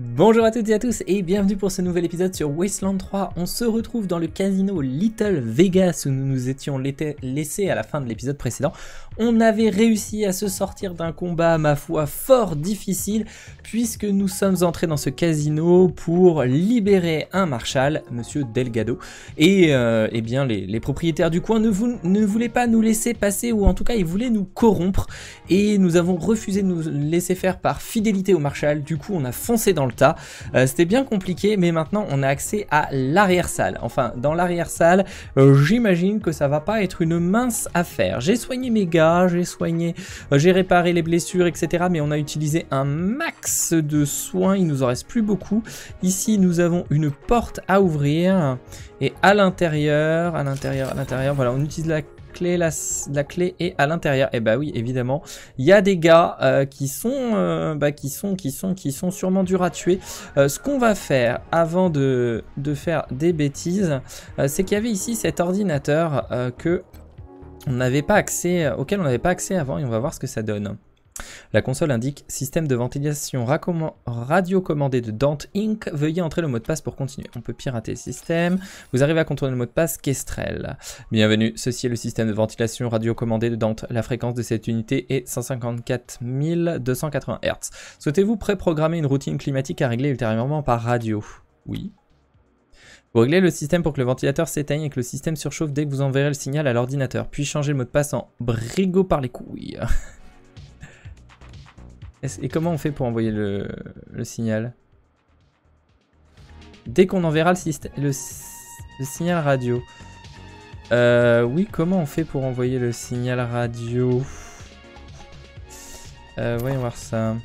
Bonjour à toutes et à tous et bienvenue pour ce nouvel épisode sur Wasteland 3. On se retrouve dans le casino Little Vegas où nous nous étions laissés à la fin de l'épisode précédent. On avait réussi à se sortir d'un combat, ma foi, fort difficile puisque nous sommes entrés dans ce casino pour libérer un marshal, Monsieur Delgado. Et euh, eh bien les, propriétaires du coin ne, voulaient pas nous laisser passer ou en tout cas ils voulaient nous corrompre et nous avons refusé de nous laisser faire par fidélité au marshal. Du coup on a foncé dans le Euh, c'était bien compliqué, mais maintenant on a accès à l'arrière-salle. Enfin, dans l'arrière-salle, euh, j'imagine que ça va pas être une mince affaire. J'ai soigné mes gars, j'ai soigné, euh, j'ai réparé les blessures, etc. Mais on a utilisé un max de soins, il nous en reste plus beaucoup. Ici, nous avons une porte à ouvrir. Et à l'intérieur, à l'intérieur, à l'intérieur, voilà, on utilise la la, clé est à l'intérieur. Et eh bah oui, évidemment, il y a des gars euh, qui sont, euh, bah, qui sont, qui sont, qui sont sûrement durs à tuer. Euh, ce qu'on va faire avant de, de faire des bêtises, c'est qu'il y avait ici cet ordinateur que on n'avait pas accès, auquel on n'avait pas accès avant, et on va voir ce que ça donne. La console indique système de ventilation radiocommandé de Dante Inc. Veuillez entrer le mot de passe pour continuer. On peut pirater le système. Vous arrivez à contourner le mot de passe Kestrel. Bienvenue, ceci est le système de ventilation radiocommandé de Dante. La fréquence de cette unité est 154 280 Hz. Souhaitez-vous préprogrammer une routine climatique à régler ultérieurement par radio? Oui. Vous réglez le système pour que le ventilateur s'éteigne et que le système surchauffe dès que vous enverrez le signal à l'ordinateur. Puis changer le mot de passe en brigo par les couilles. Et comment on fait pour envoyer le, signal Dès qu'on enverra le, le, signal radio. Euh, oui, comment on fait pour envoyer le signal radio euh, Voyons voir ça.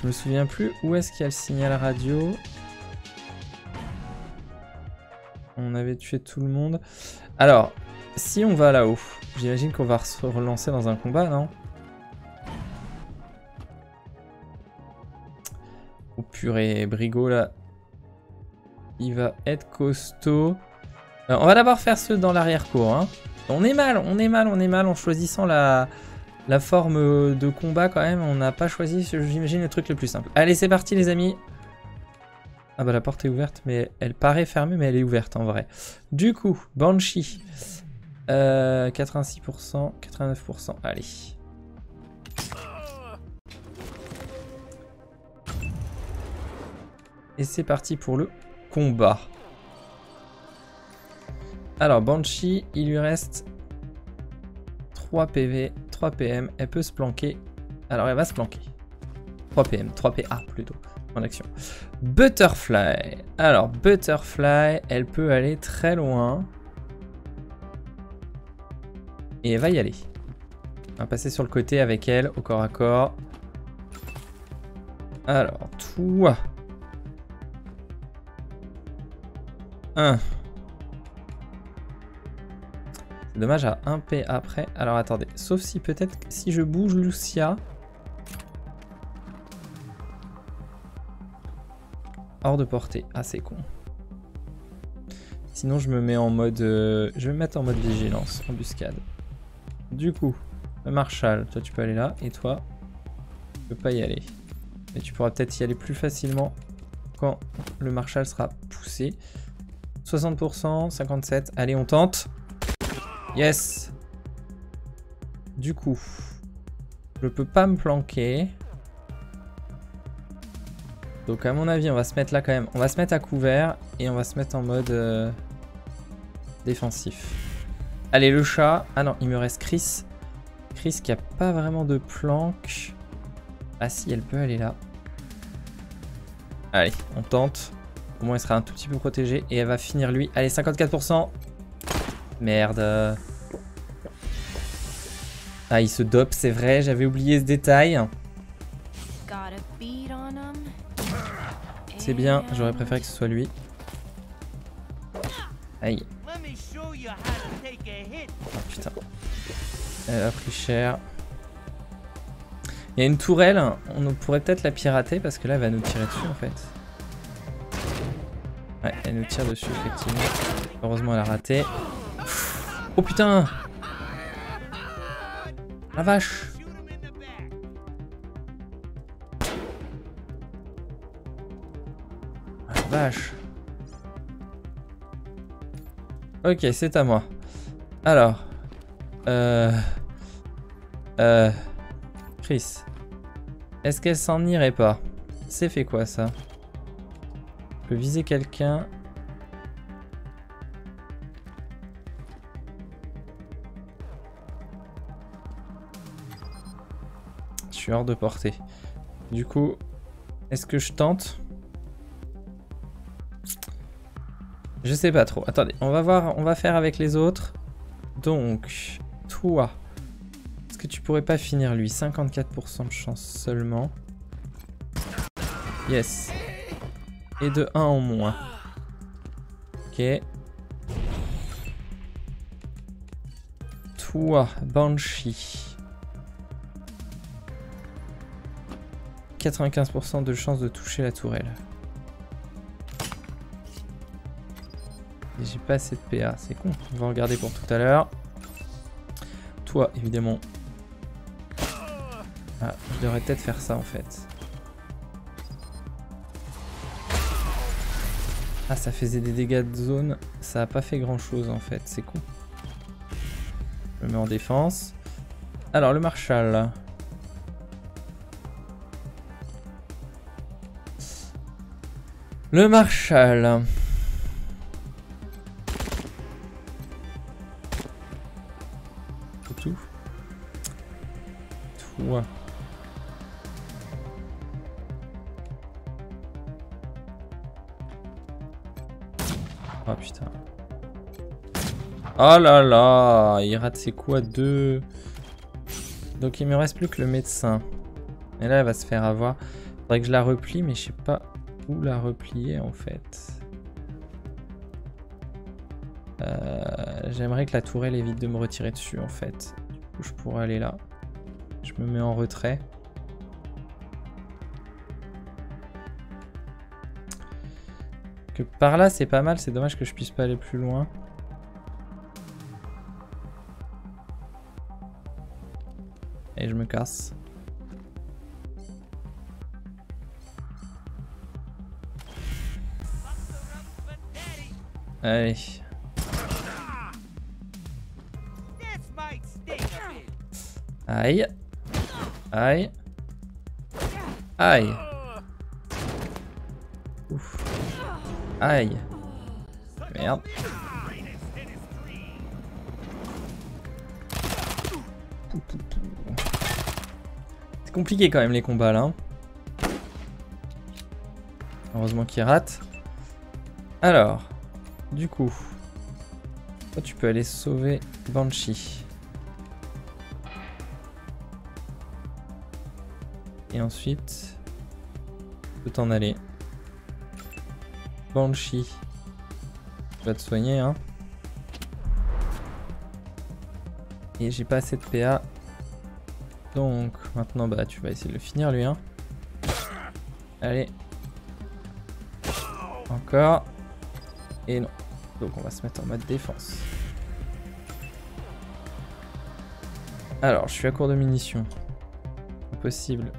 Je me souviens plus où est-ce qu'il y a le signal radio. On avait tué tout le monde. Alors, si on va là-haut, j'imagine qu'on va se relancer dans un combat, non? Oh purée, Brigo là, il va être costaud. Euh, on va d'abord faire ceux dans l'arrière-cour. Hein. On est mal, on est mal, on est mal en choisissant la, la forme de combat quand même. On n'a pas choisi, j'imagine, le truc le plus simple. Allez, c'est parti les amis. Ah bah la porte est ouverte, mais elle paraît fermée, mais elle est ouverte en vrai. Du coup, Banshee. 86%, 89%, allez. Et c'est parti pour le combat. Alors Banshee, il lui reste 3 PV, 3 PM, elle peut se planquer. Alors elle va se planquer. 3 PM, 3 PA plutôt en action. Butterfly. Alors Butterfly, elle peut aller très loin. Et elle va y aller. On va passer sur le côté avec elle, au corps à corps. Alors, toi. Un. C'est dommage à 1 P après. Alors attendez, sauf si peut-être si je bouge Lucia. Hors de portée. Ah c'est con. Sinon je me mets en mode... Euh, je vais me mettre en mode vigilance, embuscade. Du coup, le Marshall, toi tu peux aller là, et toi, tu peux pas y aller. Mais tu pourras peut-être y aller plus facilement quand le Marshall sera poussé. 60%, 57, allez on tente. Yes Du coup, je peux pas me planquer. Donc à mon avis, on va se mettre là quand même. On va se mettre à couvert et on va se mettre en mode euh, défensif. Allez, le chat. Ah non, il me reste Chris. Chris qui a pas vraiment de planque. Ah si, elle peut aller là. Allez, on tente. Au moins, elle sera un tout petit peu protégée. Et elle va finir lui. Allez, 54%. Merde. Ah, il se dope, c'est vrai. J'avais oublié ce détail. C'est bien. J'aurais préféré que ce soit lui. Aïe. Elle a pris cher. Il y a une tourelle, on pourrait peut-être la pirater parce que là elle va nous tirer dessus en fait. Ouais, elle nous tire dessus effectivement. Heureusement elle a raté. Oh putain La vache ah, La vache Ok, c'est à moi. Alors... Euh... Euh... Chris. Est-ce qu'elle s'en irait pas? C'est fait quoi ça? Je peux viser quelqu'un. Je suis hors de portée. Du coup, est-ce que je tente? Je sais pas trop. Attendez, on va voir, on va faire avec les autres. Donc, toi. Que tu pourrais pas finir lui 54% de chance seulement. Yes. Et de 1 en moins. Ok. Toi, Banshee. 95% de chance de toucher la tourelle. J'ai pas assez de PA, c'est con. On va regarder pour tout à l'heure. Toi, évidemment. Ah, je devrais peut-être faire ça en fait. Ah, ça faisait des dégâts de zone. Ça a pas fait grand chose en fait, c'est con. Je me mets en défense. Alors, le Marshall. Le Marshall. Oh là là, il rate ses à deux? Donc il me reste plus que le médecin. Et là, elle va se faire avoir. Faudrait que je la replie, mais je sais pas où la replier en fait. Euh, j'aimerais que la tourelle évite de me retirer dessus en fait. Du coup, je pourrais aller là. Je me mets en retrait. Que par là, c'est pas mal. C'est dommage que je puisse pas aller plus loin. Et je me casse. Allez. Aïe. Aïe. Aïe. Ouf. Aïe. Merde. Compliqué quand même les combats là. Hein. Heureusement qu'il rate. Alors. Du coup, toi tu peux aller sauver Banshee. Et ensuite, tu peux t'en aller. Banshee, tu vas te soigner, hein. Et j'ai pas assez de PA. Donc maintenant, bah tu vas essayer de le finir lui, hein. Allez. Encore. Et non. Donc on va se mettre en mode défense. Alors, je suis à court de munitions. Impossible.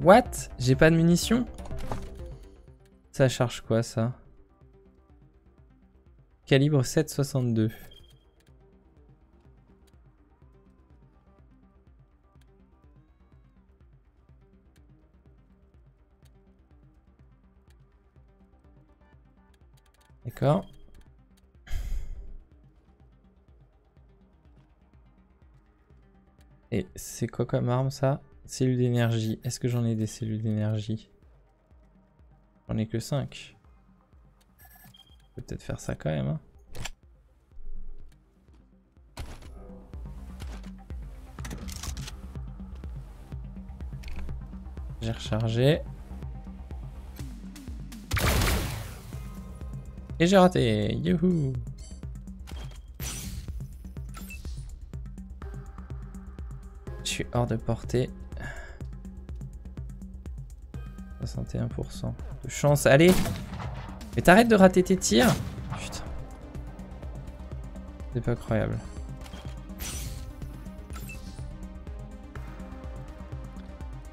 What? J'ai pas de munitions? Ça charge quoi ça? Calibre 7,62. Quoi comme arme ça Cellules d'énergie. Est-ce que j'en ai des cellules d'énergie? J'en ai que 5. Je peux peut-être faire ça quand même. Hein. J'ai rechargé. Et j'ai raté. Youhou. Hors de portée. 61% de chance. Allez Mais t'arrêtes de rater tes tirs Putain. C'est pas incroyable.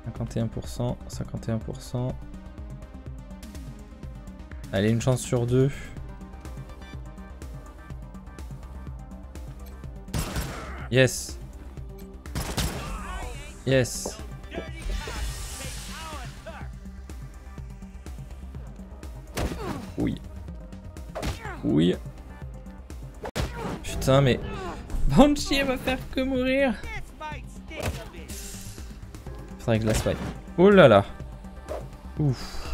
« 51%, 51%. Allez, une chance sur deux. Yes. Yes. Oui. Oui. Putain, mais... Banshee, va faire que mourir. Faudrait que je la swipe. Oh là là. Ouf.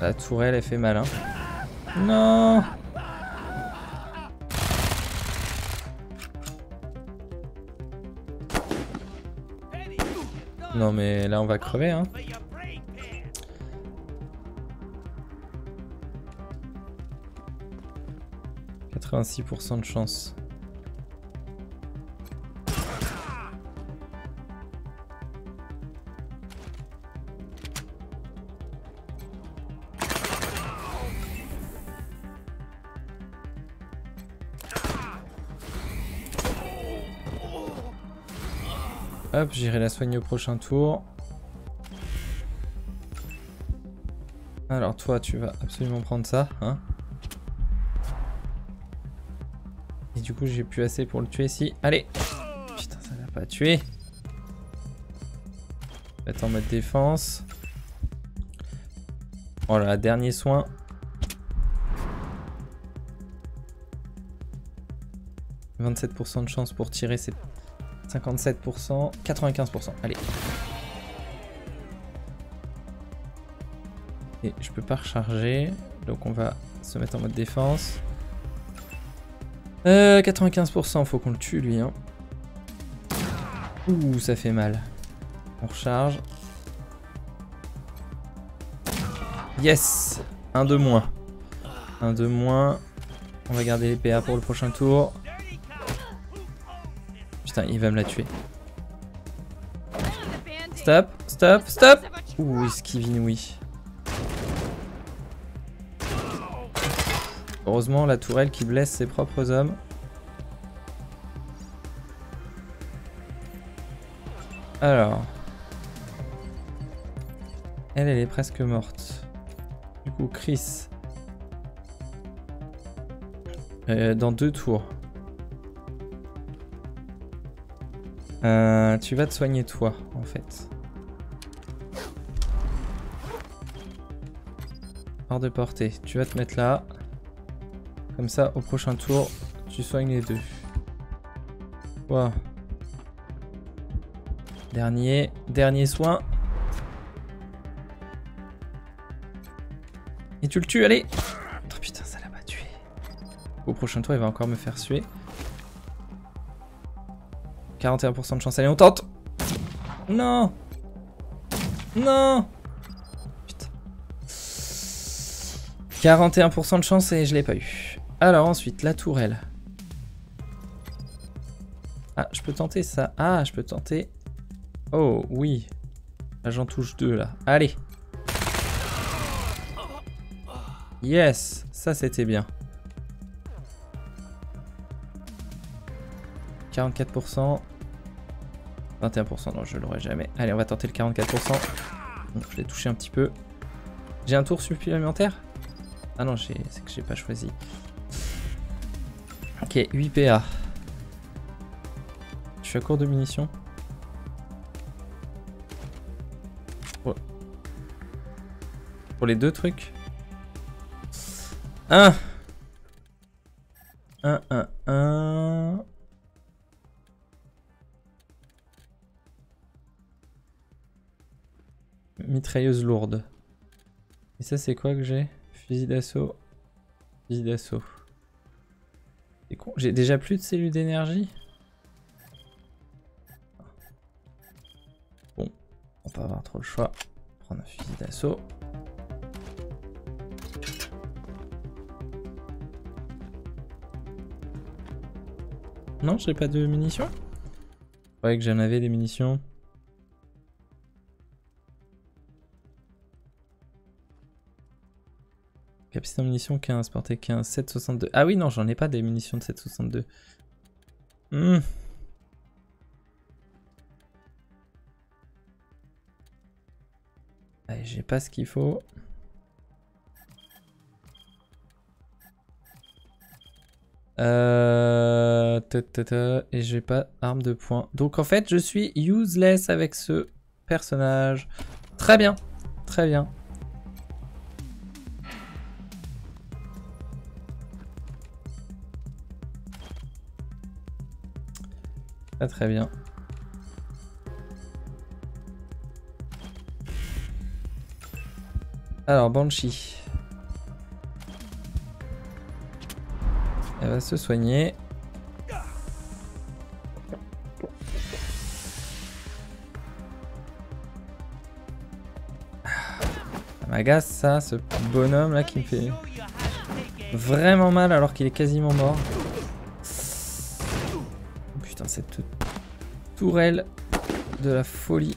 La tourelle, elle fait mal, hein. Non Non mais là on va crever hein. « 86% de chance. Hop, j'irai la soigner au prochain tour. Alors toi, tu vas absolument prendre ça, hein Et du coup, j'ai plus assez pour le tuer ici. Allez Putain, ça l'a pas tué. En mode défense. Oh là, dernier soin. « 27% de chance pour tirer, c'est 57%, 95%. Allez. Et je peux pas recharger. Donc on va se mettre en mode défense. Euh, 95%, faut qu'on le tue lui. Hein. Ouh, ça fait mal. On recharge. Yes Un de moins. Un de moins. On va garder les PA pour le prochain tour. Putain, il va me la tuer. Stop, stop, stop Ouh, esquive oui. Heureusement, la tourelle qui blesse ses propres hommes. Alors. Elle, elle est presque morte. Du coup, Chris. Euh, dans deux tours. Euh, tu vas te soigner toi, en fait. Hors de portée. Tu vas te mettre là. Comme ça, au prochain tour, tu soignes les deux. Wow. Dernier, dernier soin. Et tu le tues, allez Oh putain, ça l'a pas tué. Au prochain tour, il va encore me faire suer. 41% de chance. Allez, on tente Non Non Putain. 41% de chance et je l'ai pas eu. Alors ensuite, la tourelle. Ah, je peux tenter ça. Ah, je peux tenter... Oh, oui. j'en touche deux, là. Allez Yes Ça, c'était bien. 44%. 21%, non, je l'aurai jamais. Allez, on va tenter le 44%. je l'ai touché un petit peu. J'ai un tour supplémentaire? Ah non, c'est que j'ai pas choisi. Ok, 8 PA. Je suis à court de munitions. Pour les deux trucs 1 1, 1, 1. Mitrailleuse lourde. Et ça, c'est quoi que j'ai? Fusil d'assaut. Fusil d'assaut. C'est con. J'ai déjà plus de cellules d'énergie? Bon, on va avoir trop le choix. Prendre un fusil d'assaut. Non, j'ai pas de munitions? Croyais que j'en avais des munitions. Capacité en munitions 15, portée 15, 7,62. Ah oui, non, j'en ai pas des munitions de 7,62. Hmm. J'ai pas ce qu'il faut. Euh... Et j'ai pas arme de poing. Donc en fait, je suis useless avec ce personnage. Très bien. Très bien. Très bien. Alors, Banshee. Elle va se soigner. Ça m'agace ça, ce bonhomme là qui me fait vraiment mal alors qu'il est quasiment mort. Cette tourelle de la folie.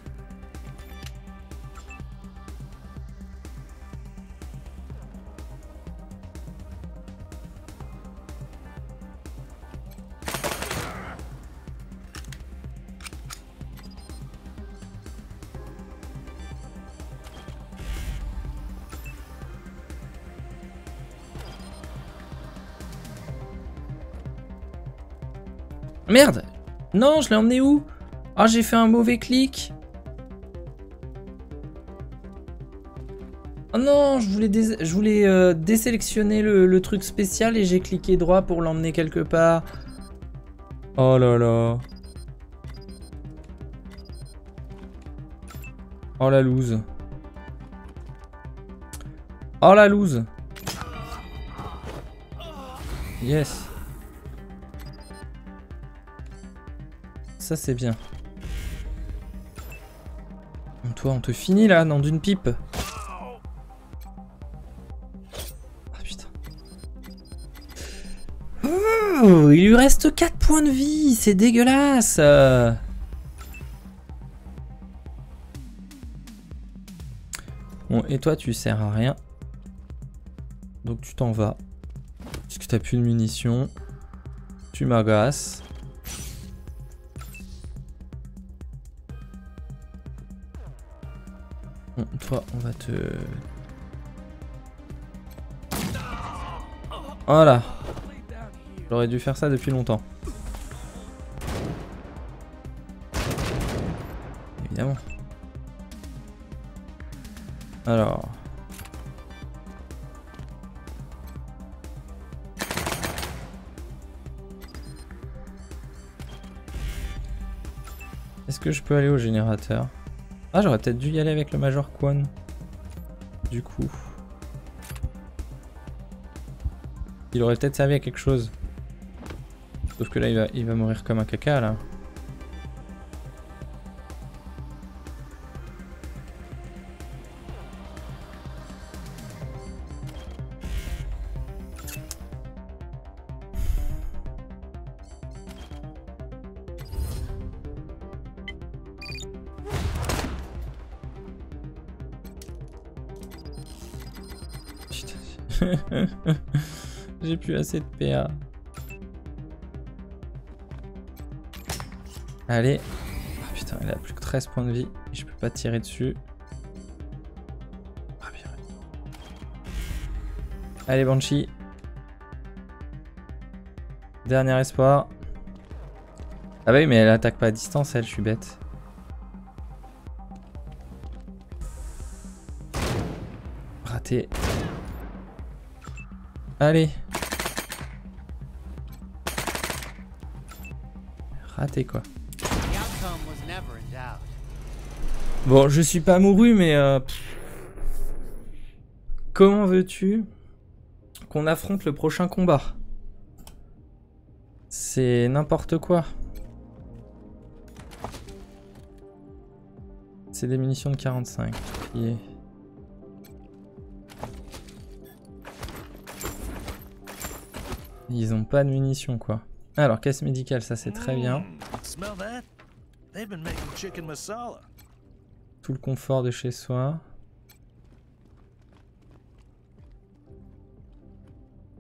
Non, je l'ai emmené où? Ah, j'ai fait un mauvais clic. Oh non, je voulais, je voulais euh, désélectionner le, truc spécial et j'ai cliqué droit pour l'emmener quelque part. Oh là là. Oh la loose. Oh la loose. Yes. Ça, c'est bien. Toi, on te finit là, non d'une pipe. Ah putain. Oh, il lui reste 4 points de vie, c'est dégueulasse. Bon, et toi, tu sers à rien. Donc tu t'en vas. Puisque t'as plus de munitions. Tu m'agaces. Te... Voilà. J'aurais dû faire ça depuis longtemps. Évidemment. Alors... Est-ce que je peux aller au générateur? Ah, j'aurais peut-être dû y aller avec le Major Quan. Du coup. Il aurait peut-être servi à quelque chose. Sauf que là, il va, il va mourir comme un caca, là. J'ai plus assez de PA. Allez. Oh, putain, elle a plus que 13 points de vie. Je peux pas tirer dessus. Ah. Allez, Banshee. Dernier espoir. Ah bah oui, mais elle attaque pas à distance, elle, je suis bête. Raté. Allez. Raté quoi. Bon, je suis pas mouru, mais... Euh, comment veux-tu qu'on affronte le prochain combat? C'est n'importe quoi. C'est des munitions de 45. Ils ont pas de munitions quoi. Alors caisse médicale, ça c'est très bien. Tout le confort de chez soi.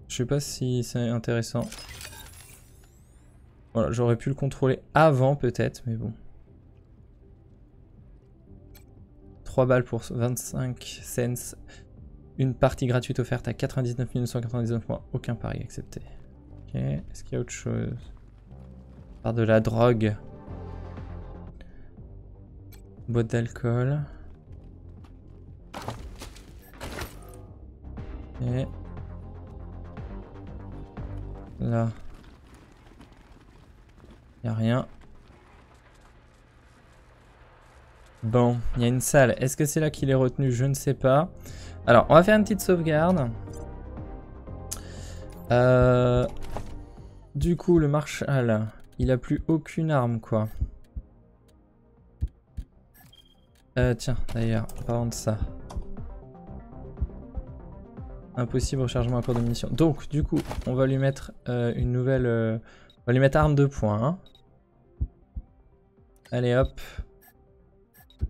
Je sais pas si c'est intéressant. Voilà, j'aurais pu le contrôler avant peut-être, mais bon. 3 balles pour 25 cents. Une partie gratuite offerte à 99 999 points. Aucun pari accepté. Ok, est-ce qu'il y a autre chose Par de la drogue. Boîte d'alcool. Et là, il a rien. Bon, il y a une salle. Est-ce que c'est là qu'il est retenu? Je ne sais pas. Alors, on va faire une petite sauvegarde. Euh, du coup, le Marshall, il a plus aucune arme, quoi. Euh, tiens, d'ailleurs, parlant de ça. Impossible rechargement à court de munitions. Donc, du coup, on va lui mettre euh, une nouvelle... Euh, on va lui mettre arme de poing. Hein. Allez, hop.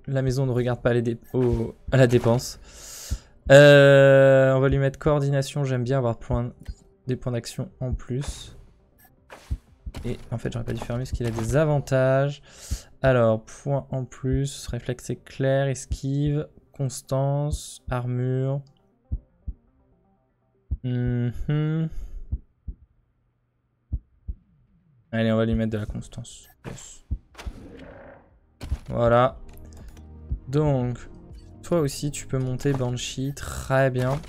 La maison ne regarde pas les à la dépense. Euh, on va lui mettre coordination. J'aime bien avoir des points d'action en plus. Et en fait, j'aurais pas dû fermer parce qu'il a des avantages. Alors, point en plus, réflexe éclair, esquive, constance, armure. Mhm. Allez, on va lui mettre de la constance. Voilà. Donc, toi aussi, tu peux monter Banshee. Très bien.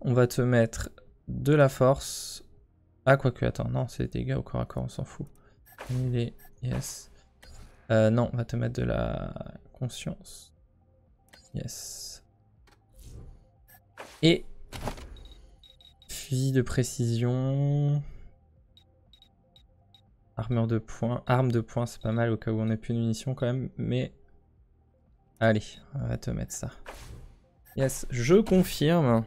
On va te mettre de la force. Ah, quoique, attends. Non, c'est des dégâts au corps à corps, on s'en fout. Est... Yes. Euh, non, on va te mettre de la conscience. Yes. Et... Fusil de précision... Armure de poing. Arme de poing, c'est pas mal au cas où on n'a plus de munitions quand même. Mais Allez, on va te mettre ça. Yes, je confirme.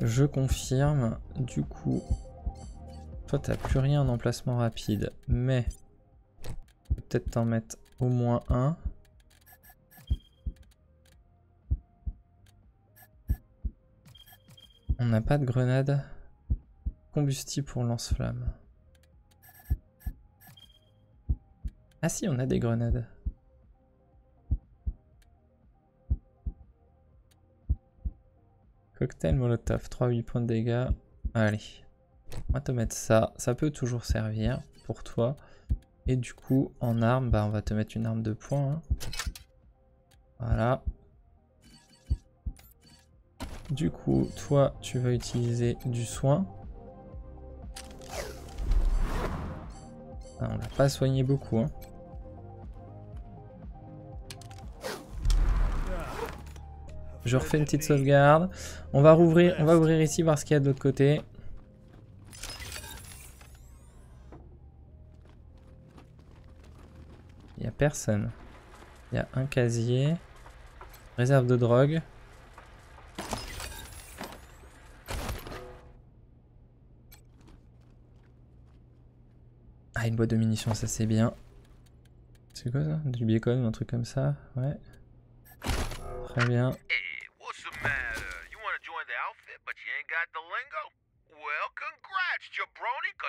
Je confirme. Du coup, toi, t'as plus rien en emplacement rapide. Mais, peut-être t'en mettre au moins un. On n'a pas de grenade. Combustible pour lance-flamme. Ah si, on a des grenades. Cocktail Molotov, 3-8 points de dégâts. Allez, on va te mettre ça. Ça peut toujours servir pour toi. Et du coup, en arme, bah, on va te mettre une arme de poing. Hein. Voilà. Du coup, toi, tu vas utiliser du soin. Ah, on l'a pas soigné beaucoup. Hein. Je refais une petite sauvegarde. On va rouvrir, on va ouvrir ici, voir ce qu'il y a de l'autre côté. Il n'y a personne. Il y a un casier. Réserve de drogue. Ah, une boîte de munitions, ça c'est bien. C'est quoi ça? Du bacon, un truc comme ça Ouais. Très bien.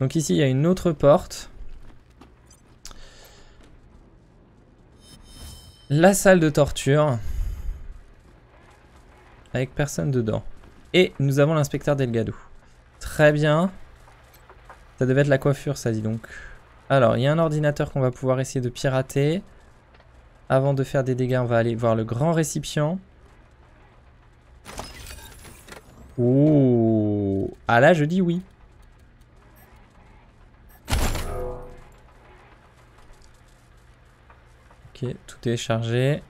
donc ici il y a une autre porte. La salle de torture. Avec personne dedans. Et nous avons l'inspecteur Delgado. Très bien. Ça devait être la coiffure, ça dit donc. Alors, il y a un ordinateur qu'on va pouvoir essayer de pirater. Avant de faire des dégâts, on va aller voir le grand récipient. Oh Ah là, je dis oui. Ok, tout est chargé.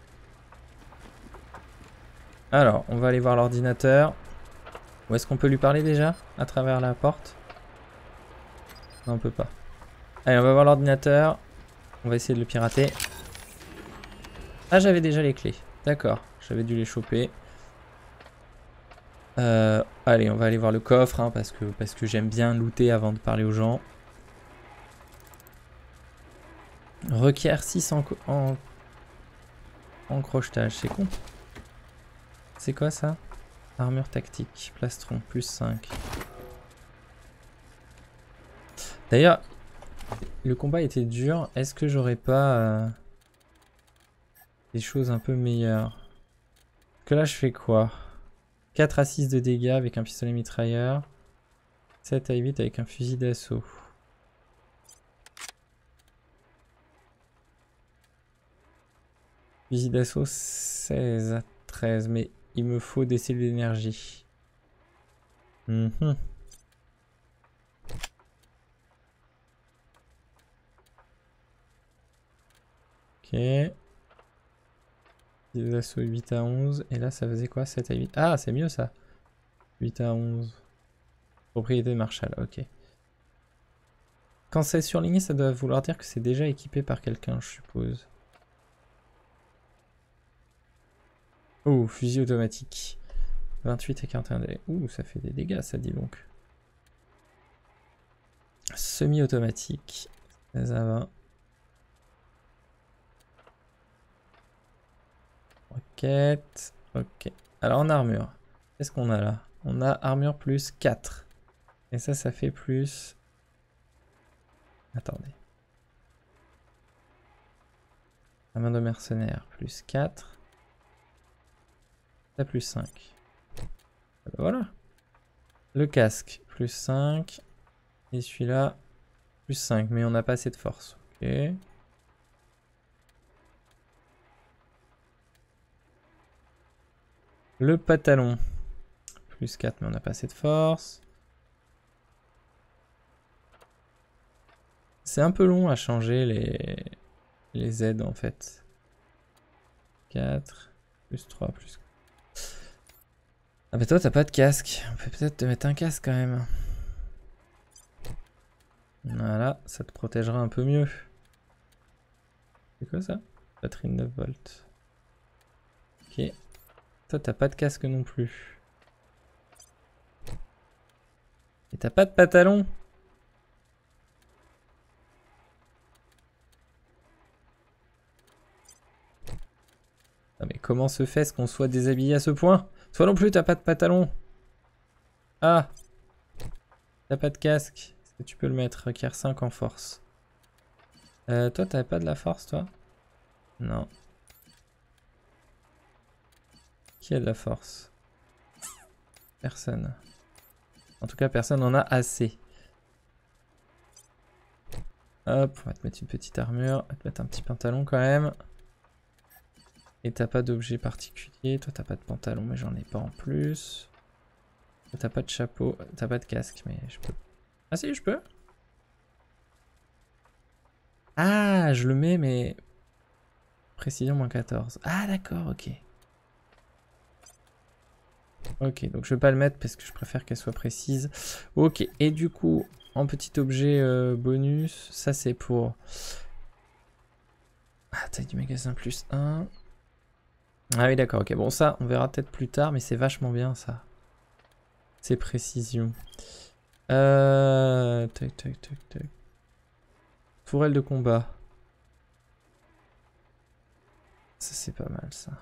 Alors, on va aller voir l'ordinateur. Où est-ce qu'on peut lui parler déjà? À travers la porte? Non, on peut pas. Allez, on va voir l'ordinateur. On va essayer de le pirater. Ah, j'avais déjà les clés. D'accord, j'avais dû les choper. Euh, allez, on va aller voir le coffre, hein, parce que, parce que j'aime bien looter avant de parler aux gens. Requiert 6 en, en, en crochetage, c'est con. C'est quoi ça? Armure tactique, plastron, plus 5. D'ailleurs, le combat était dur. Est-ce que j'aurais pas euh, des choses un peu meilleures? Que là, je fais quoi? 4 à 6 de dégâts avec un pistolet mitrailleur. 7 à 8 avec un fusil d'assaut. Fusil d'assaut 16 à 13, mais il me faut des cellules d'énergie. Mhm. Ok. Des assauts 8 à 11. Et là, ça faisait quoi 7 à 8 Ah, c'est mieux ça. 8 à 11. Propriété Marshall, ok. Quand c'est surligné, ça doit vouloir dire que c'est déjà équipé par quelqu'un, je suppose. Oh, fusil automatique. 28 et 41 délais. Ouh, ça fait des dégâts, ça dit donc. Semi-automatique. 16 à 20. Roquette. Ok. Alors en armure. Qu'est-ce qu'on a là? On a armure plus 4. Et ça, ça fait plus... Attendez. La main de mercenaire, plus 4. Plus 5. Ben voilà. Le casque, plus 5. Et celui-là, plus 5. Mais on n'a pas assez de force. Ok. Le pantalon. Plus 4, mais on n'a pas assez de force. C'est un peu long à changer les, les aides en fait. 4, plus 3, plus 4. Ah bah toi t'as pas de casque. On peut peut-être te mettre un casque quand même. Voilà, ça te protégera un peu mieux. C'est quoi ça? Batterie 9 volts. Ok. Toi, t'as pas de casque non plus. Et t'as pas de pantalon? Non mais comment se fait-ce qu'on soit déshabillé à ce point? Toi non plus, t'as pas de pantalon. Ah T'as pas de casque. Est-ce que tu peux le mettre Requiert 5 en force? Euh, toi, t'avais pas de la force, toi? Non. Qui a de la force? Personne. En tout cas, personne n'en a assez. Hop, on va te mettre une petite armure. On va te mettre un petit pantalon quand même. Et t'as pas d'objet particulier. Toi, t'as pas de pantalon, mais j'en ai pas en plus. T'as pas de chapeau. T'as pas de casque, mais je peux. Ah si, je peux. Ah, je le mets, mais... Précision moins 14. Ah, d'accord, ok. Ok, donc je vais pas le mettre parce que je préfère qu'elle soit précise. Ok, et du coup, en petit objet euh, bonus, ça c'est pour... Ah, taille du magasin plus 1. Ah oui, d'accord, ok. Bon, ça, on verra peut-être plus tard, mais c'est vachement bien, ça. C'est précision. Euh... Tac, tac, tac, tac. Tourelle de combat. Ça, c'est pas mal, ça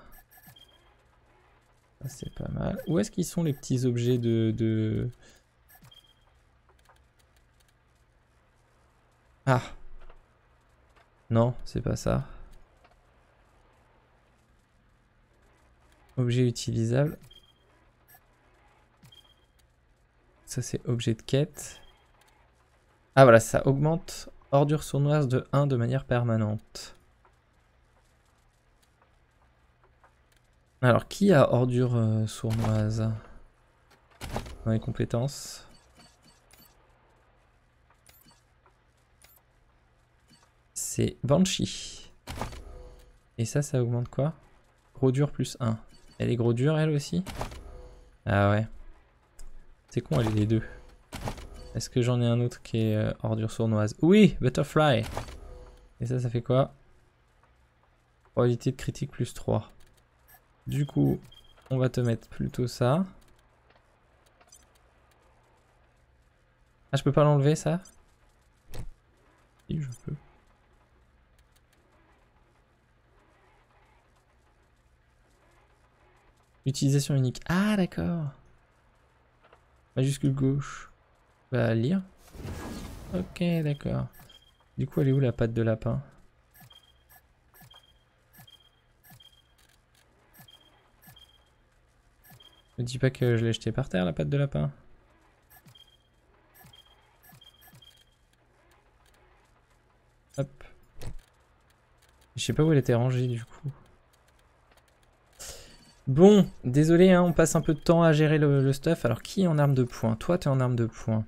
c'est pas mal. Où est-ce qu'ils sont les petits objets de... de... Ah Non, c'est pas ça. Objet utilisable. Ça c'est objet de quête. Ah voilà, ça augmente ordure sournoise de 1 de manière permanente. Alors, qui a ordure euh, sournoise dans les compétences? C'est Banshee. Et ça, ça augmente quoi? Gros dur plus 1. Elle est gros dur, elle aussi Ah ouais. C'est con, elle est les deux. Est-ce que j'en ai un autre qui est euh, ordure sournoise Oui, Butterfly. Et ça, ça fait quoi? Probabilité de critique plus 3. Du coup, on va te mettre plutôt ça. Ah, je peux pas l'enlever ça? Si, je peux. Utilisation unique. Ah, d'accord. Majuscule gauche. Va lire. Ok, d'accord. Du coup, elle est où la patte de lapin? Me dis pas que je l'ai jeté par terre, la patte de lapin. Hop. Je sais pas où elle était rangée du coup. Bon, désolé, hein, on passe un peu de temps à gérer le, stuff. Alors, qui est en arme de poing? Toi, tu es en arme de poing.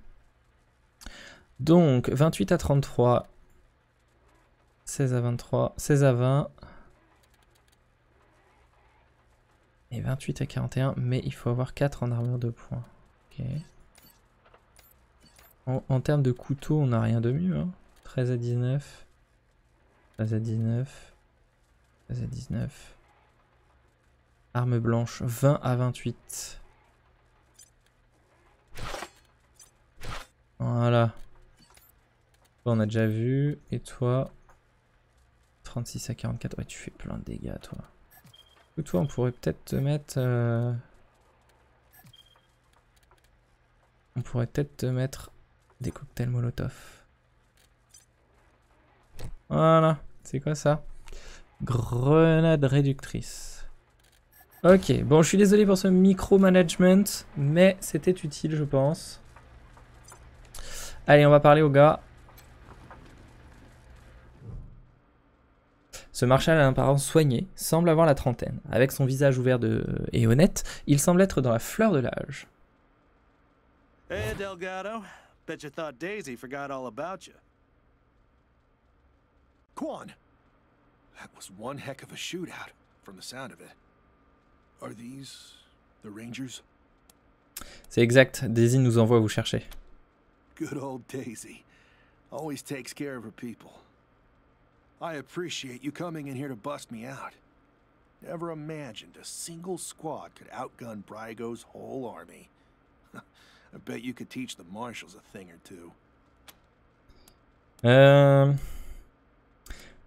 Donc, 28 à 33. 16 à 23. 16 à 20. Et 28 à 41. Mais il faut avoir 4 en armure de poing. Ok. En, termes de couteau, on n'a rien de mieux. 13 hein. à 19. 13 à 19. 13 à 19. Arme blanche, 20 à 28. Voilà. on a déjà vu. Et toi 36 à 44. Ouais, tu fais plein de dégâts, toi. Et toi, on pourrait peut-être te mettre... Euh, on pourrait peut-être te mettre des cocktails Molotov. Voilà. C'est quoi ça? Grenade réductrice. Ok, bon, je suis désolé pour ce micro-management, mais c'était utile, je pense. Allez, on va parler au gars. Ce marshal a un parent soigné, semble avoir la trentaine. Avec son visage ouvert et honnête, il semble être dans la fleur de l'âge. Hey Delgado, bet you thought Daisy forgot all about you. That was one heck of a shootout, from the sound of it. Are these the Rangers? C'est exact. Daisy nous envoie vous chercher. Good old Daisy. Always takes care of her people. I appreciate you coming in here to bust me out. Never imagined a single squad could outgun Brygo's whole army. I bet you could teach the marshals a thing or two. Euh...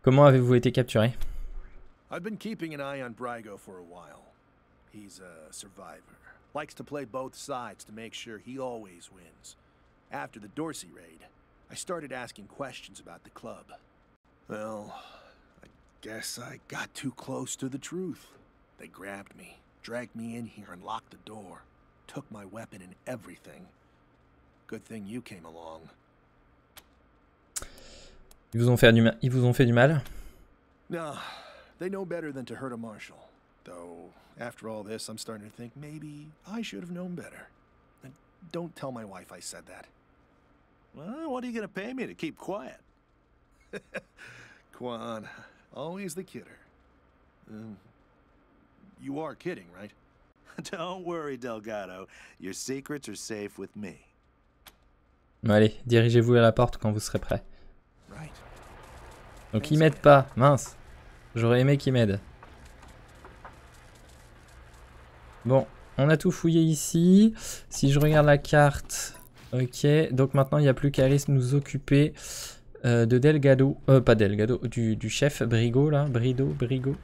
Comment avez-vous été capturé I've been keeping an eye on Brygo for a while. He's a survivor. Likes to play both sides to make sure he always wins. After the Dorsey raid, I started asking questions about the club. Well, I guess I got too close to the truth. They grabbed me, dragged me in here and locked the door. Took my weapon and everything. Good thing you came along. Ils vous ont fait du, Ils vous ont fait du mal? No, they know better than to hurt a marshal. Though, after all this, I'm starting to think maybe I should have known better. And don't tell my wife I said that. Well, what are you going to pay me to keep quiet? Quan, always the kidder. Uh, you are kidding, right? Don't worry, Delgado. Your secrets are safe with me. Allez, dirigez-vous à la porte quand vous serez prêt. Donc il m'aide pas, mince. J'aurais aimé qu'il m'aide. Bon, on a tout fouillé ici. Si je regarde la carte, ok. Donc maintenant, il n'y a plus qu'à aller nous occuper euh, de Delgado. Euh, pas Delgado, du, chef Brigo, là. Brido, Brigo.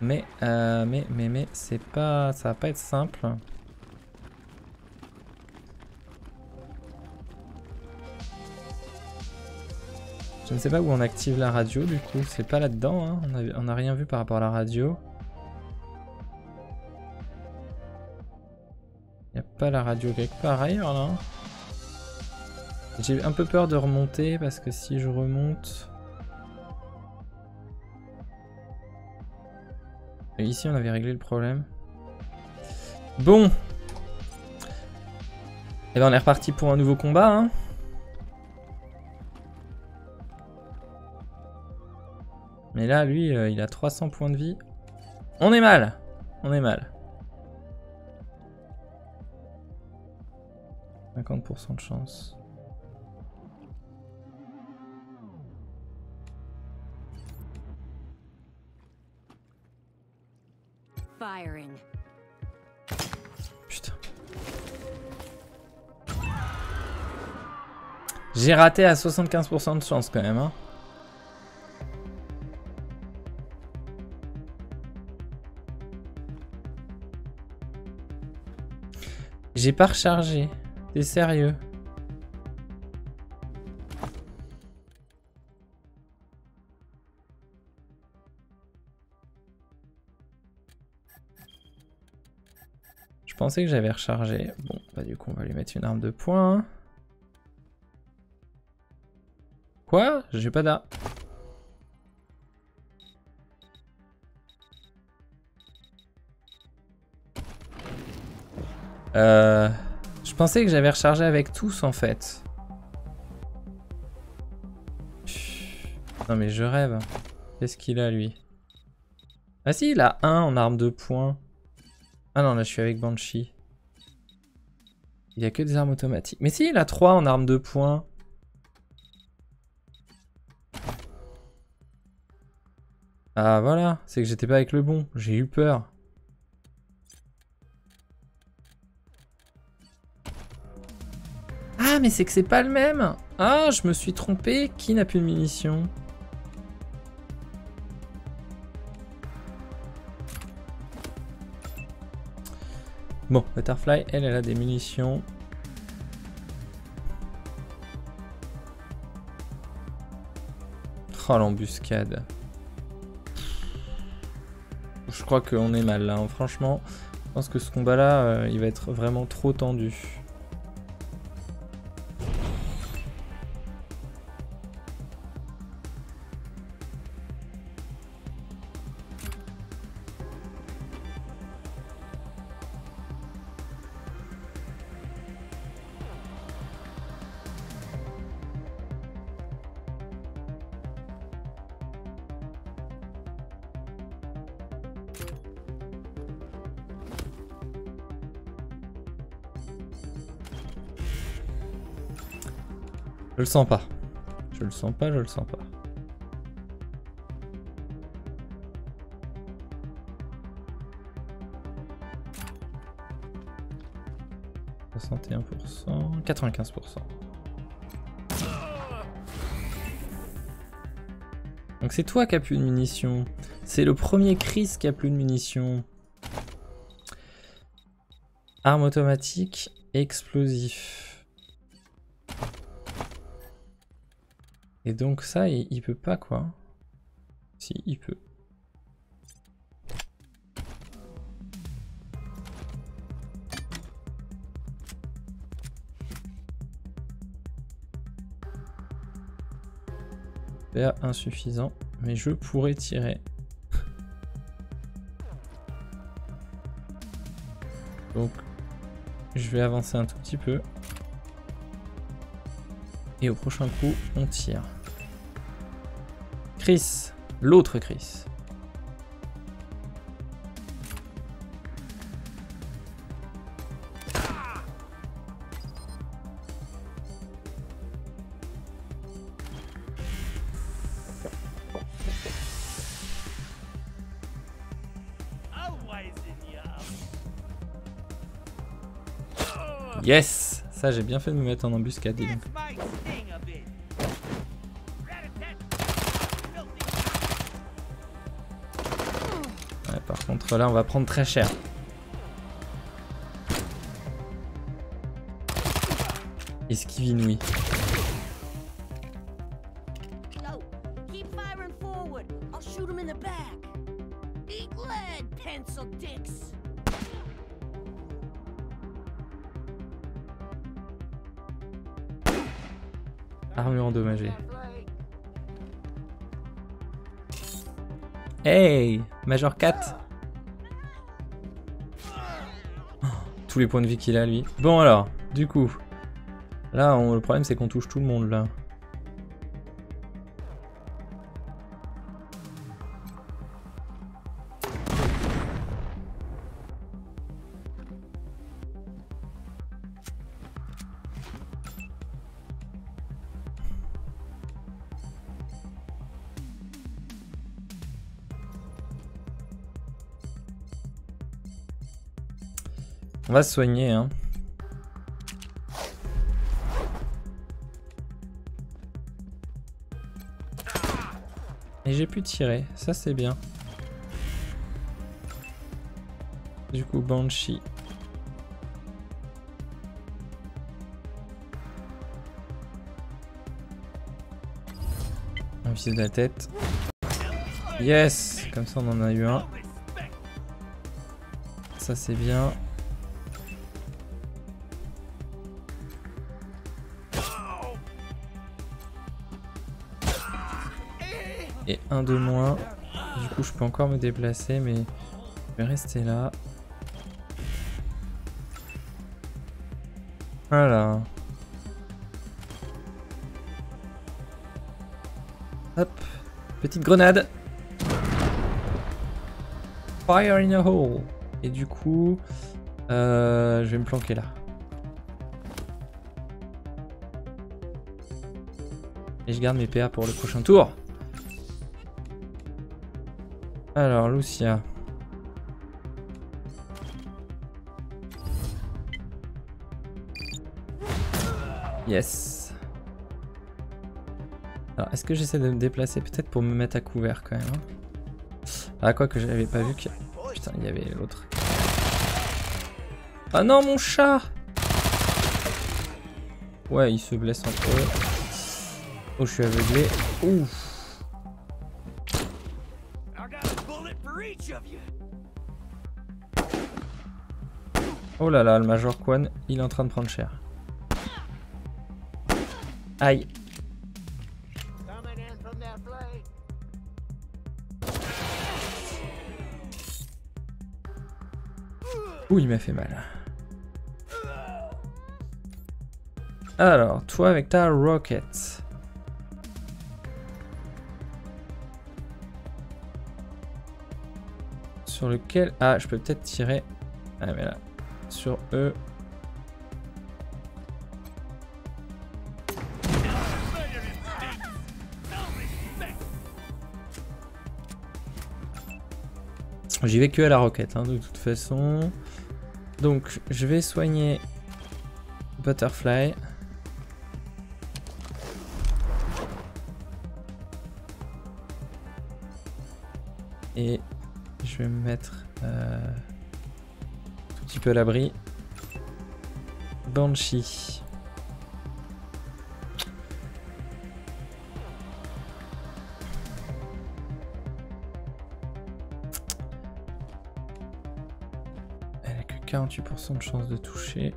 Mais, euh, mais, mais, mais, c'est pas... Ça va pas être simple. Je ne sais pas où on active la radio, du coup. C'est pas là-dedans, hein. On n'a rien vu par rapport à la radio. Y a pas la radio quelque part ailleurs là J'ai un peu peur de remonter parce que si je remonte... Ici on avait réglé le problème. Bon Et eh ben on est reparti pour un nouveau combat hein. Mais là lui euh, il a 300 points de vie. On est mal On est mal. 50% de chance. firing. Putain. J'ai raté à 75% de chance quand même. Hein. J'ai pas rechargé. Sérieux? Je pensais que j'avais rechargé. Bon, bah du coup on va lui mettre une arme de poing. Quoi? J'ai pas d'arme. Euh, pensais que j'avais rechargé avec tous en fait. Non mais je rêve. Qu'est-ce qu'il a lui? Ah si, il a un en arme de poing. Ah non, là je suis avec Banshee. Il y a que des armes automatiques. Mais si, il a 3 en arme de poing. Ah voilà, c'est que j'étais pas avec le bon. J'ai eu peur. Ah, mais c'est que c'est pas le même Ah, je me suis trompé. Qui n'a plus de munitions? Bon, Butterfly, elle, elle a des munitions. Oh, l'embuscade. Je crois qu'on est mal là, hein. franchement. Je pense que ce combat-là, euh, il va être vraiment trop tendu. Je le sens pas. Je le sens pas, je le sens pas. « 61%, 95%. Donc c'est toi qui as plus de munitions. C'est le premier Chris qui a plus de munitions. Arme automatique, explosif. Et donc ça, il, peut pas quoi. Si, il peut. Faire insuffisant, mais je pourrais tirer. Donc, je vais avancer un tout petit peu. Et au prochain coup, on tire. Chris. L'autre Chris. Yes Ça j'ai bien fait de me mettre en embuscade. Donc. contre là on va prendre très cher. Esquive inouïe. Armure endommagée. Hey Major 4 les points de vie qu'il a lui. Bon alors, du coup, là le problème c'est qu'on touche tout le monde là. Va se soigner, hein. Et j'ai pu tirer, ça c'est bien. Du coup, Banshee. On vise la tête. Yes Comme ça on en a eu un. Ça c'est bien. Et un de moins. Du coup je peux encore me déplacer mais je vais rester là. Voilà. Hop. Petite grenade. Fire in a hole. Et du coup, euh, je vais me planquer là. Et je garde mes PA pour le prochain tour. Alors, Lucia. Yes. Alors, est-ce que j'essaie de me déplacer peut-être pour me mettre à couvert quand même hein? Ah, quoi que j'avais pas vu que... Putain, il y avait l'autre. Ah non, mon chat Ouais, il se blesse entre eux. Oh, je suis aveuglé. Ouf Oh là là, le Major Quan, il est en train de prendre cher. Aïe. Ouh, il m'a fait mal. Alors, toi avec ta rocket. Sur lequel... Ah, je peux peut-être tirer... Ah, mais là. Sur eux, J'y vais que à la roquette, hein, de toute façon. Donc, je vais soigner Butterfly. Et je vais me mettre euh, petit peu à l'abri. Banshee. de chance de toucher.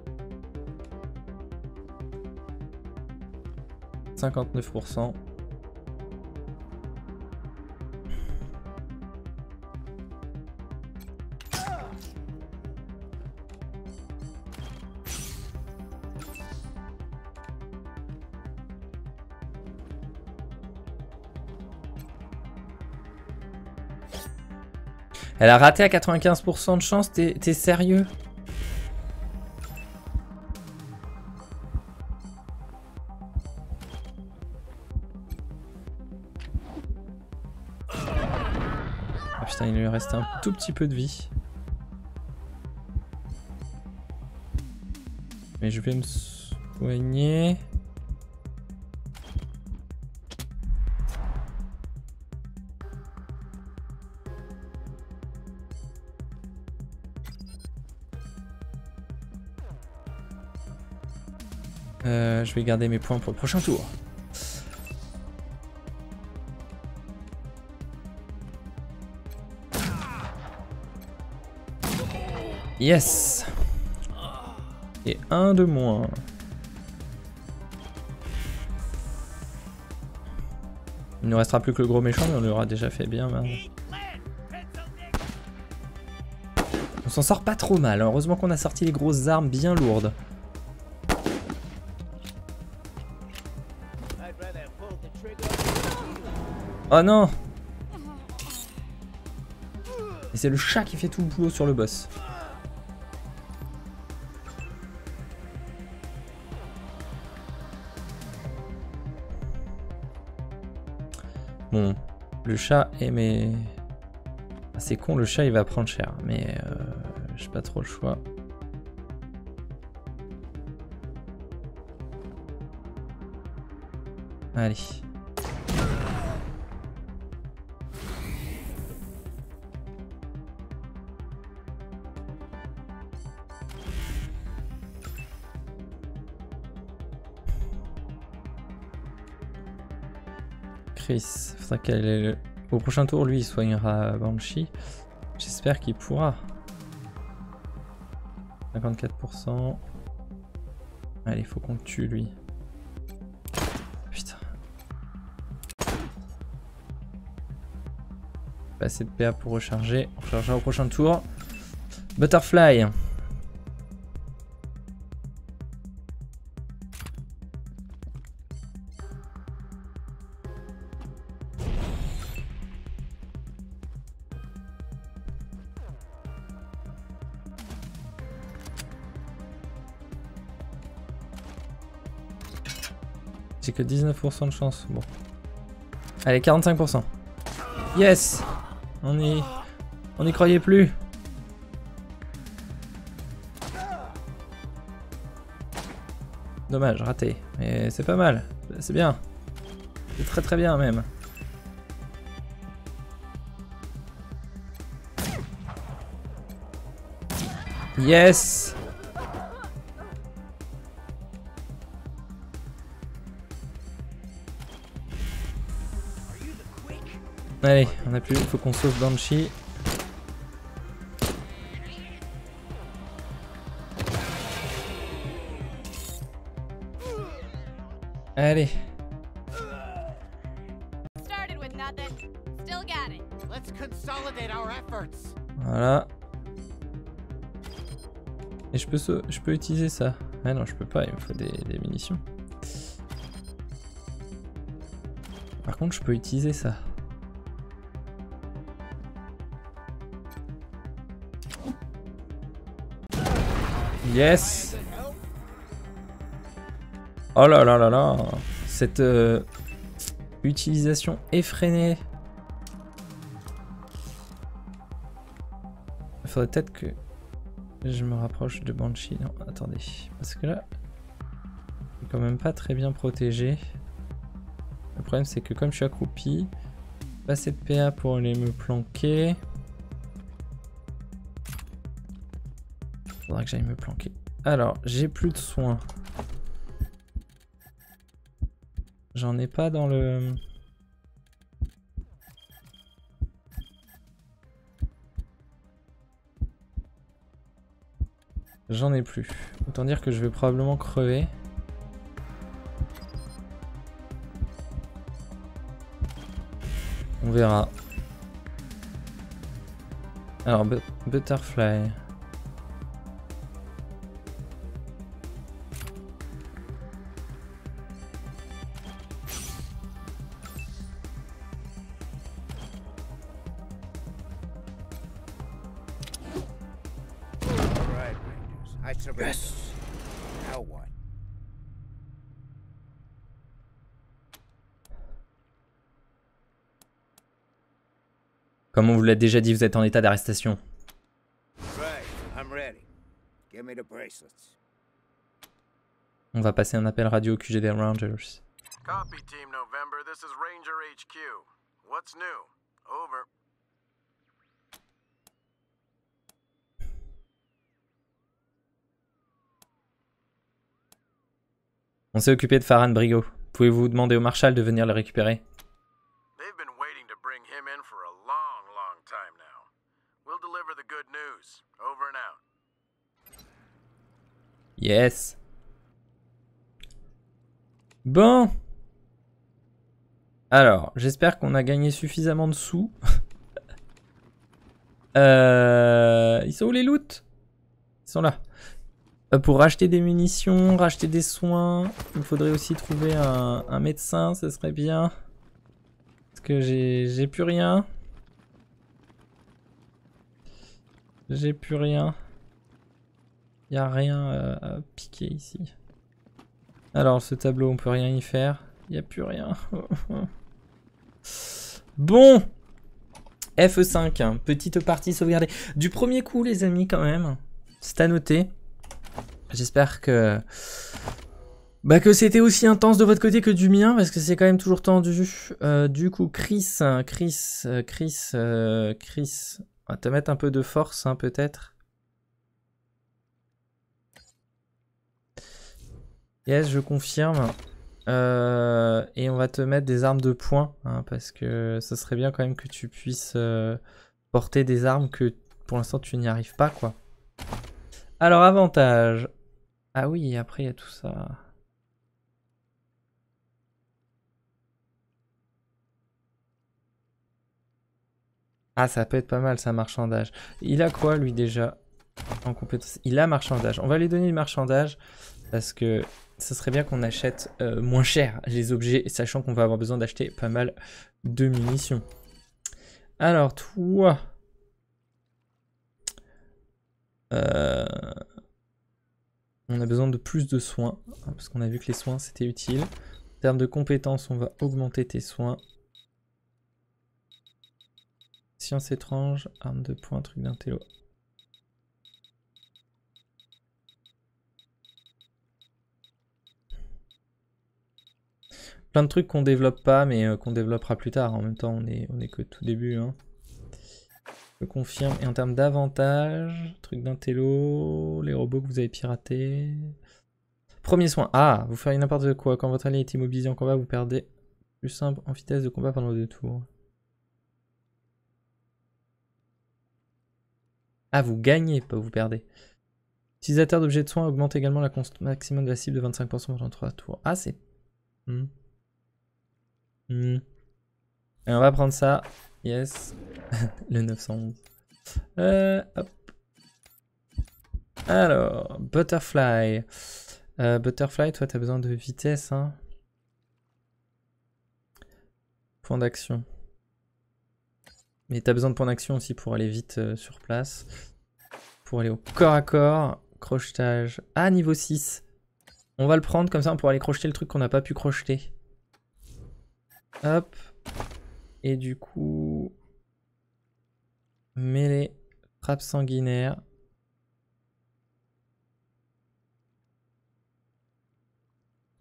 59%. Elle a raté à 95% de chance, t'es sérieux? Il lui reste un tout petit peu de vie. Mais je vais me soigner. Je vais garder mes points pour le prochain tour. Yes Et un de moins. Il ne restera plus que le gros méchant, mais on l'aura déjà fait bien On s'en sort pas trop mal. Heureusement qu'on a sorti les grosses armes bien lourdes. Oh non c'est le chat qui fait tout le boulot sur le boss. Bon, le chat est mais... Ah, c'est con, le chat il va prendre cher, mais euh, j'ai pas trop le choix. Allez. Au prochain tour, lui, il soignera Banshee. J'espère qu'il pourra. 54%. Allez, faut qu'on le tue, lui. Putain. Pas assez de PA pour recharger. On rechargera au prochain tour. Butterfly. Que 19% de chance. Bon. Allez, 45%. Yes On y... On n'y croyait plus. Dommage, raté. Mais c'est pas mal. C'est bien. C'est très très bien même. Yes Allez, on a plus, il faut qu'on sauve Banshee. Allez, Started with nothing, still got it. Let's consolidate our efforts. voilà. Et je peux, sau- je peux utiliser ça. Ah non, je peux pas, il me faut des, des munitions. Par contre, je peux utiliser ça. Yes Oh là là là là Cette euh, utilisation effrénée. Il faudrait peut-être que je me rapproche de Banshee. Non, attendez. Parce que là, je suis quand même pas très bien protégé. Le problème, c'est que comme je suis accroupi, pas assez de PA pour aller me planquer. Que j'aille me planquer. Alors, j'ai plus de soins. J'en ai pas dans le... J'en ai plus. Autant dire que je vais probablement crever. On verra. Alors, bu- Butterfly. I surrender. Now what? Comme on vous l'a déjà dit, vous êtes en état d'arrestation. Right, I'm ready. Give me the bracelets. On va passer un appel radio au QG des Rangers. Copy, Team November. This is Ranger HQ. What's new? Over. On s'est occupé de Farhan Brigo. Pouvez-vous demander au Marshal de venir le récupérer? Yes. Bon. Alors, j'espère qu'on a gagné suffisamment de sous. euh, ils sont où les loots Ils sont là. Euh, Pour racheter des munitions, racheter des soins, il faudrait aussi trouver un, médecin, ce serait bien. Parce que j'ai j'ai plus rien. J'ai plus rien. Il a rien euh, à piquer ici. Alors, ce tableau, on peut rien y faire. Il a plus rien. bon F5, hein, petite partie sauvegardée. Du premier coup, les amis, quand même. C'est à noter. J'espère que Bah que c'était aussi intense de votre côté que du mien, parce que c'est quand même toujours tendu. Euh, du coup, Chris, Chris, euh, Chris, euh, Chris, on va te mettre un peu de force, hein, peut-être. Yes, je confirme. Et on va te mettre des armes de poing, hein, parce que ça serait bien quand même que tu puisses porter des armes que pour l'instant tu n'y arrives pas, quoi. Alors, avantage. Ah oui, après il y a tout ça. Ah, ça peut être pas mal, ça, marchandage. Il a quoi, lui, déjà En compétence Il a marchandage. On va lui donner du marchandage, parce que ça serait bien qu'on achète euh, moins cher les objets, sachant qu'on va avoir besoin d'acheter pas mal de munitions. Alors, toi... Euh, On a besoin de plus de soins, hein, parce qu'on a vu que les soins, c'était utile. En termes de compétences, on va augmenter tes soins. Science étrange, arme de poing, truc d'intello. Plein de trucs qu'on développe pas, mais euh, qu'on développera plus tard. En même temps, on est, on est que tout début. Hein. Je confirme. Et en termes d'avantages, truc d'intello, les robots que vous avez piratés. Premier soin. Ah, vous feriez n'importe quoi. Quand votre allié est immobilisé en combat, vous perdez plus simple en vitesse de combat pendant deux tours. Ah, vous gagnez, pas vous perdez. Utilisateur d'objets de soins augmente également la maximum de la cible de 25% pendant 3 tours. Ah, c'est... Hmm. Hmm. Et on va prendre ça. Yes. le 911. Euh, hop. Alors, Butterfly. Euh, Butterfly, toi, t'as besoin de vitesse, hein. Point d'action. Mais t'as besoin de points d'action aussi pour aller vite euh, sur place. Pour aller au corps à corps. Crochetage. Ah, niveau 6. On va le prendre comme ça, on pourra aller crocheter le truc qu'on n'a pas pu crocheter. Hop. Et du coup... Mêlée. Frappe sanguinaire.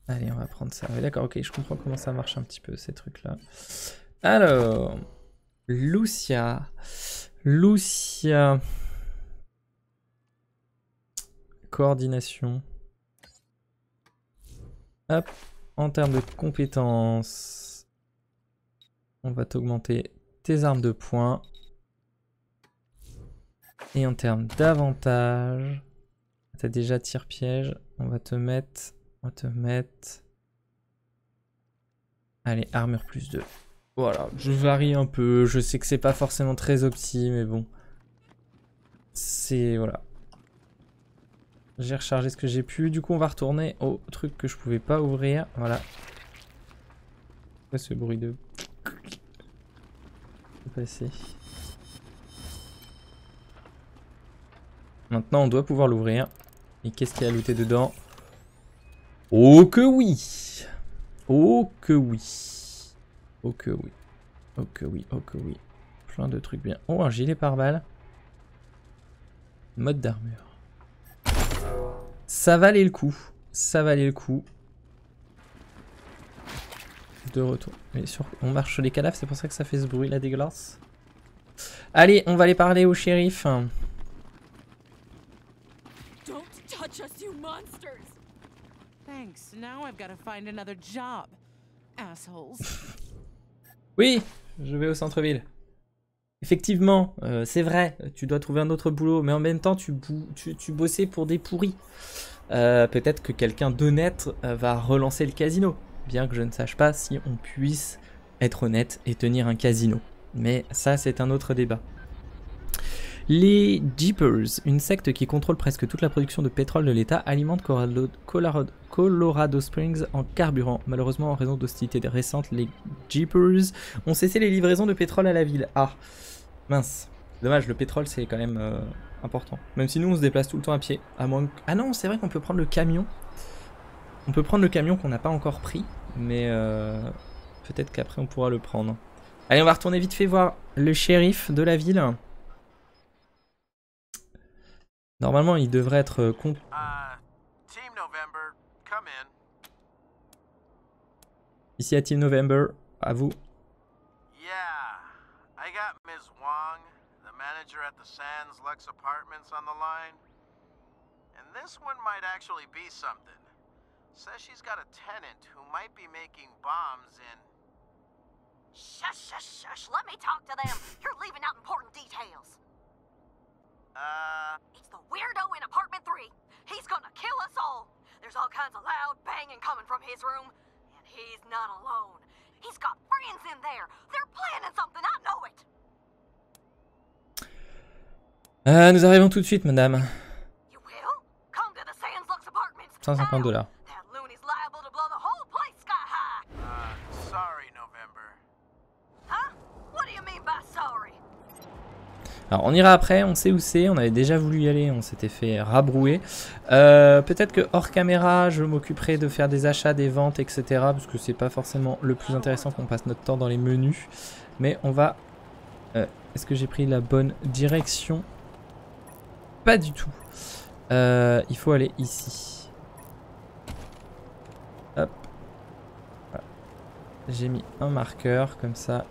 Allez, on va prendre ça. Ouais, D'accord, ok, je comprends comment ça marche un petit peu, ces trucs-là. Alors... Lucia. Lucia. Coordination. Hop. En termes de compétences, on va t'augmenter tes armes de poing. Et en termes d'avantages, t'as déjà tir-piège. On va te mettre... On va te mettre... Allez, armure plus 2. Voilà, je varie un peu. Je sais que c'est pas forcément très opti, mais bon. C'est... Voilà. J'ai rechargé ce que j'ai pu. Du coup, on va retourner au truc que je pouvais pas ouvrir. Voilà. Quoi ce bruit de... passer. Maintenant, on doit pouvoir l'ouvrir. Et qu'est-ce qu'il y a à looter dedans? Oh que oui Oh que oui Oh que oui Oh que oui, oh que oui. Plein de trucs bien. Oh, un gilet pare-balles. Mode d'armure. Ça valait le coup. Ça valait le coup. De retour. Mais sur... On marche sur les cadavres, c'est pour ça que ça fait ce bruit là dégueulasse. Allez, on va aller parler au shérif. Oui, je vais au centre-ville. Effectivement, euh, c'est vrai, tu dois trouver un autre boulot, mais en même temps, tu, bossais pour des pourris. Euh, Peut-être que quelqu'un d'honnête euh, va relancer le casino, bien que je ne sache pas si on puisse être honnête et tenir un casino. Mais ça, c'est un autre débat. Les Jeepers, une secte qui contrôle presque toute la production de pétrole de l'État, alimente Colorado, Springs en carburant. Malheureusement, en raison d'hostilités récentes, les Jeepers ont cessé les livraisons de pétrole à la ville. Ah, mince. Dommage, le pétrole c'est quand même euh, important. Même si nous on se déplace tout le temps à pied. Ah non, c'est vrai qu'on peut prendre le camion. On peut prendre le camion qu'on n'a pas encore pris, mais euh, peut-être qu'après on pourra le prendre. Allez, on va retourner vite fait voir le shérif de la ville. Normalement, il devrait être euh, con- Uh, Team November, come in. Ici à Team November, à vous. Yeah, I got Ms. Wong, the manager at the Sands Lux Apartments, on the line. And this one might actually be something. Says she's got a tenant who might be making bombs in. Shush, shush, shush. Let me talk to them. You're leaving out important details. Uh, It's the weirdo in apartment three. He's gonna kill us all. There's all kinds of loud banging coming from his room. And he's not alone. He's got friends in there. They're planning something. I know it. Euh, nous arrivons tout de suite, madame. You will? Alors on ira après, on sait où c'est, on avait déjà voulu y aller, on s'était fait rabrouer. Euh, Peut-être que hors caméra, je m'occuperai de faire des achats, des ventes, etc. Parce que c'est pas forcément le plus intéressant qu'on passe notre temps dans les menus. Mais on va... euh, Est-ce que j'ai pris la bonne direction? Pas du tout. Euh, il faut aller ici. Hop. J'ai mis un marqueur, comme ça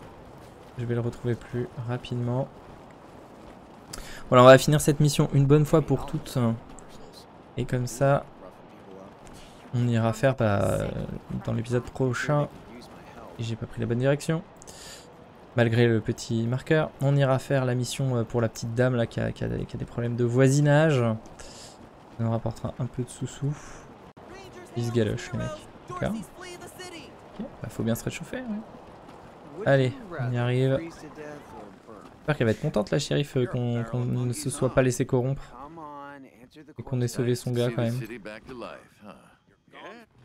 je vais le retrouver plus rapidement. Voilà, on va finir cette mission une bonne fois pour toutes. Et comme ça, on ira faire bah, dans l'épisode prochain. J'ai pas pris la bonne direction. Malgré le petit marqueur. On ira faire la mission euh, pour la petite dame là qui a, des, problèmes de voisinage. Ça nous rapportera un peu de sous-sous. Ils se galochent les mecs. Bah, faut bien se réchauffer. Allez, on y arrive. J'espère qu'elle va être contente la shérif euh, qu'on ne se soit pas laissé corrompre. Et qu'on ait sauvé son gars quand même.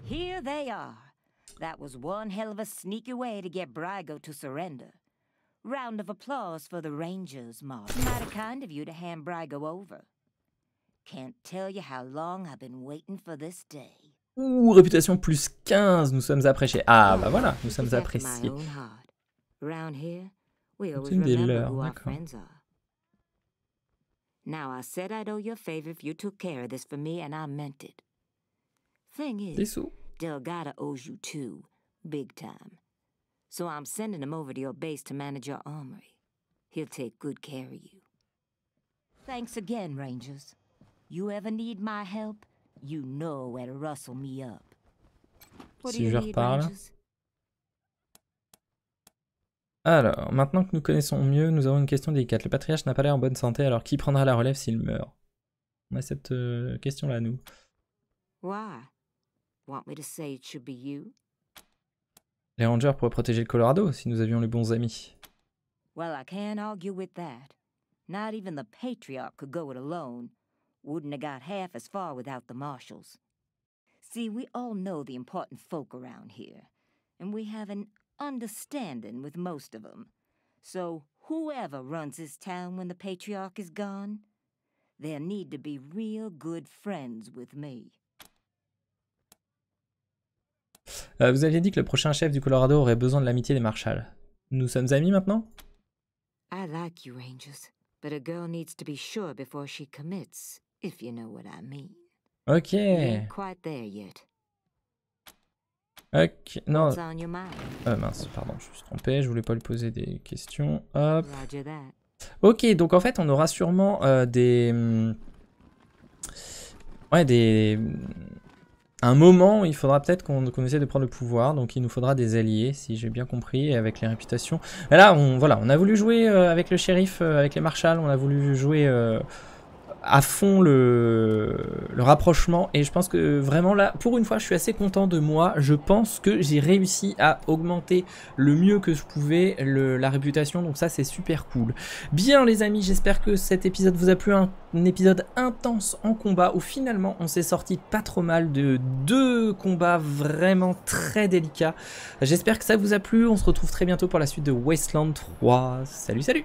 Here they are. That was one hell of a sneaky way to get Brygo to surrender. Round of applause for the Rangers, Mark. Mighty kind of you to hand Brygo over. Can't tell you how long I've been waiting for this day. Ouh, réputation plus 15, nous sommes appréciés. Ah bah voilà, nous sommes appréciés. Round here, we always remember who our friends are. Now I said I'd owe you a favor if you took care of this for me, and I meant it. Thing is, sous. Delgado owes you too, big time. So I'm sending him over to your base to manage your armory. He'll take good care of you. Thanks again, Rangers. You ever need my help, you know where to rustle me up. What Si do you need. Rangers? Alors, maintenant que nous connaissons mieux, nous avons une question délicate. Le patriarche n'a pas l'air en bonne santé, alors qui prendra la relève s'il meurt? On a cette euh, question-là, nous. Why? Want me to say it should be you? Les rangers pourraient protéger le Colorado si nous avions les bons amis. Well, I can't argue with that. Not even the patriarch could go it alone. Wouldn't have got half as far without the marshals. See, we all know the important folk around here, and we have an understanding with most of them. So, whoever runs this town when the patriarch is gone, there need to be real good friends with me. Euh, vous aviez dit que le prochain chef du Colorado aurait besoin de l'amitié des Marshalls. Nous sommes amis maintenant I like you, Rangers, but a girl needs to be sure before she commits, if you know what I mean. Ok. You ain't quite there yet. Ok. Non. Euh, mince, pardon, je me suis trompé. Je voulais pas lui poser des questions. Hop. Ok, donc en fait, on aura sûrement euh, des. hum, Ouais, des. Un moment où il faudra peut-être qu'on essaie de prendre le pouvoir, donc il nous faudra des alliés, si j'ai bien compris, et avec les réputations. Et là, on, voilà, on a voulu jouer euh, avec le shérif, euh, avec les marshals, on a voulu jouer à fond le, rapprochement, et je pense que vraiment là, pour une fois, je suis assez content de moi. Je pense que j'ai réussi à augmenter le mieux que je pouvais la réputation, donc ça, c'est super cool. Bien les amis, j'espère que cet épisode vous a plu, un, un épisode intense en combat où finalement on s'est sorti pas trop mal de deux combats vraiment très délicats. J'espère que ça vous a plu, on se retrouve très bientôt pour la suite de Wasteland 3. Salut salut